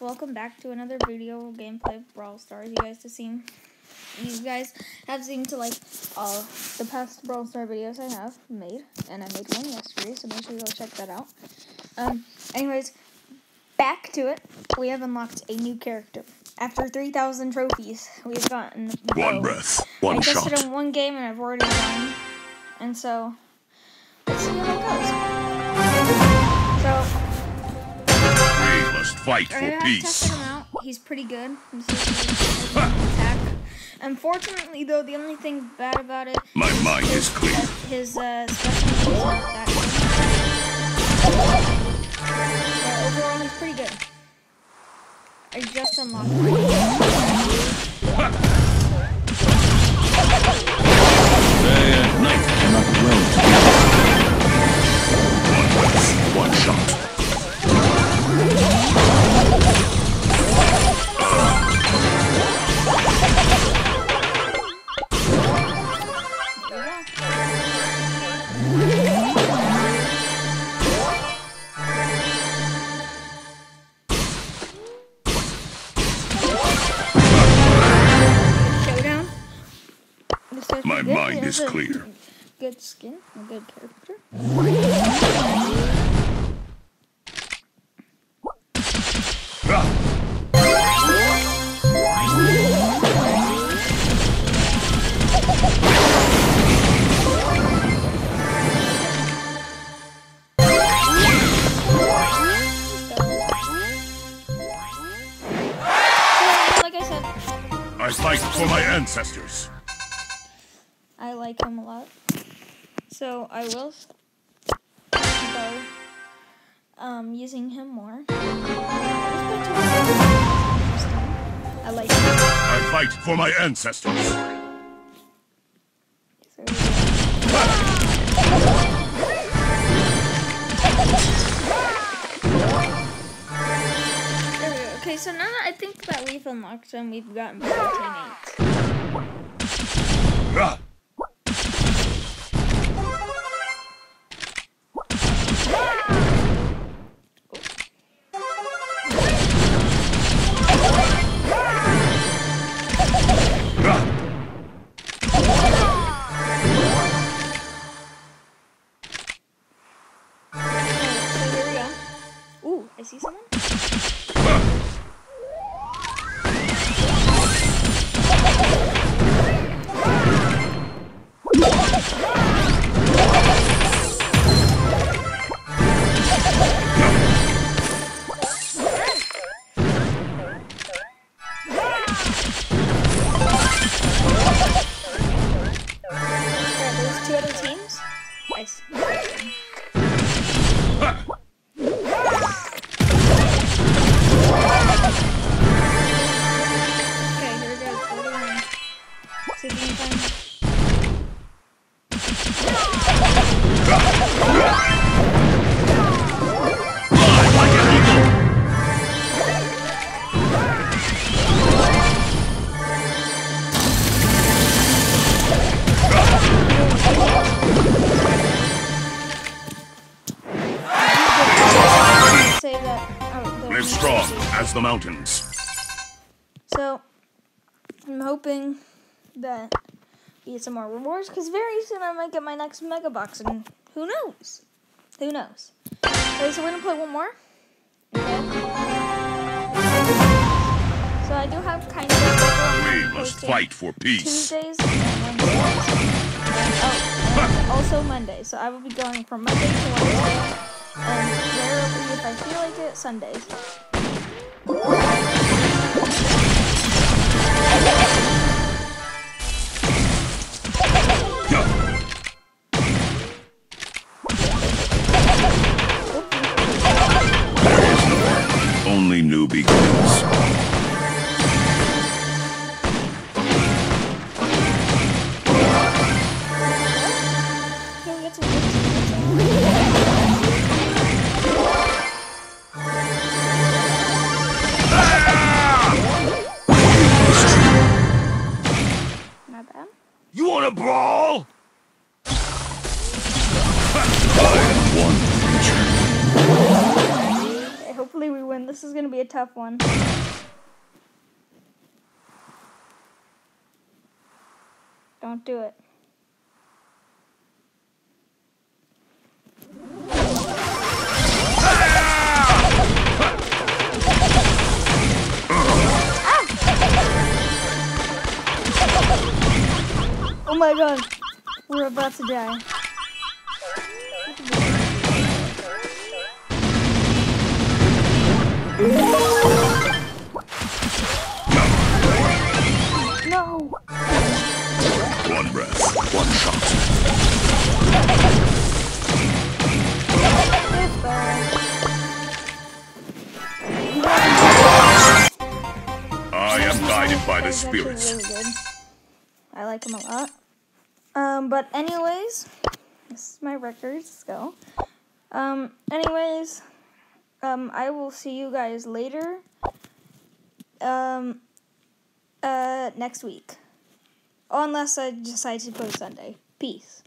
welcome back to another video gameplay of Brawl Stars. You guys have seen, you guys have seen to like all the past Brawl Star videos I have made, and I made one yesterday, so make sure you go check that out. Um, anyways, back to it. We have unlocked a new character. After 3,000 trophies, we've gotten One breath, one I shot. tested in one game and I've already won, and so let's see how it goes. So. We must fight for have peace. tested him out. He's pretty good. This is his attack. Unfortunately, though, the only thing bad about it My mind is clear. that his uh, special moves aren't that good. But overall, he's pretty good. I just unlocked him. Day and night cannot dwell together. One one shot. My mind is clear. Good skin, a good character. Like I said, I fight for my ancestors. I like him a lot. So I will go um, using him more. I like him. I fight for my ancestors. There we go. Okay, so now that I think that we've unlocked him, we've gotten better teammates. See someone. The mountains. So, I'm hoping that we get some more rewards because very soon I might get my next mega box, and who knows? Who knows? Okay, so we're gonna play one more. So I do have kind of a. We must fight for peace. Tuesdays and oh, also Monday. So I will be going from Monday to Wednesday. And rarely, if I feel like it, Sundays. Only new beginnings. Bad. You wanna brawl? I am one creature. hopefully we win. This is gonna be a tough one. Don't do it. My god, we're about to die. No! One breath, one shot. I am guided by the spirits. really good. I like him a lot. Um, but anyways, this is my records. Let's go. Um, anyways, um, I will see you guys later. Um, uh, next week. Unless I decide to post Sunday. Peace.